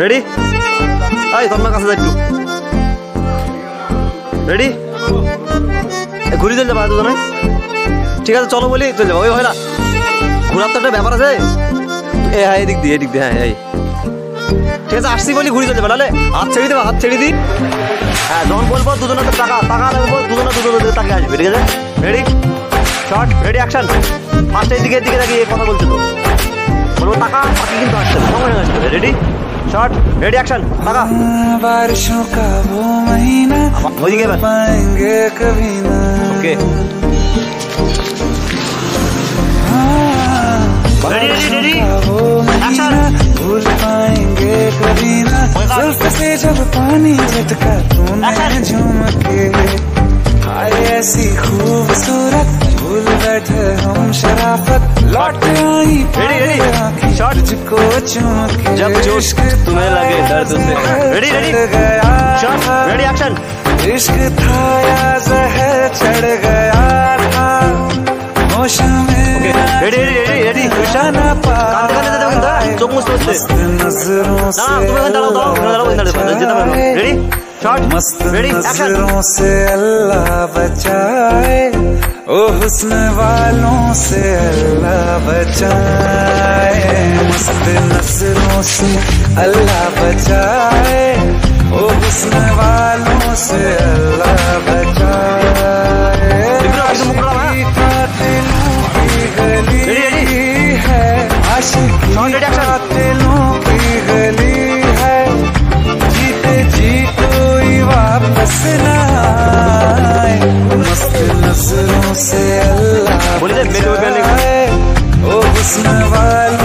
Ready এই তোমার কাছে যা একটু। রেডি ঘুরি চলে যাব দুজনে ঠিক আছে, চলো বলি, চলে যাব ওই হয় না ঘোরার তো একটা ব্যাপার আছে। এ হ্যাঁ এদিক দিয়ে এদিক দিয়ে হ্যাঁ এই। ঠিক আছে, আসছি বলি, ঘুরি চলে যাবে নাহলে হাত ছেড়ে দেবো, হাত ছেড়ে দিই। হ্যাঁ যখন বলব দুজনে তো টাকা টাকা লাগবো দুজনে দুজনে তাকে আসবে, ঠিক আছে? Ready shot ready action first এদিকে এদিকে তাকিয়ে কথা বলছে তো বলব, টাকা, বাকি কিন্তু আসছে না, সময় রেডি शॉट रेडी एक्शन लगा बारिशों का वो महीना हो जाएगा पाएँगे कभी ना। ओके हाँ, भूल पाएँगे कभी ना। जुल्फ से जब पानी झटका तू तूने झूम के। हाय ऐसी शराफत लौट आई को चूम जब जोश तुम्हें लगे दर्द से। रेडी रेडी गया रेडी एक्शन इश्क था या जहर चढ़ गया था। होश में रेडी रेडी रेडी निशाना पा चोख मुझ सोचते नज़रों से रेडी शॉट रेडी एक्शन से अल्लाह बचाए। ओ हुस्न वालों से अल्लाह बचाए मस्त नज़रों से अल्लाह बचाए। ओ हुस्न वालों से अल्लाह बचाए। गली है आशिक बोले मिल ओ हुस्न वाला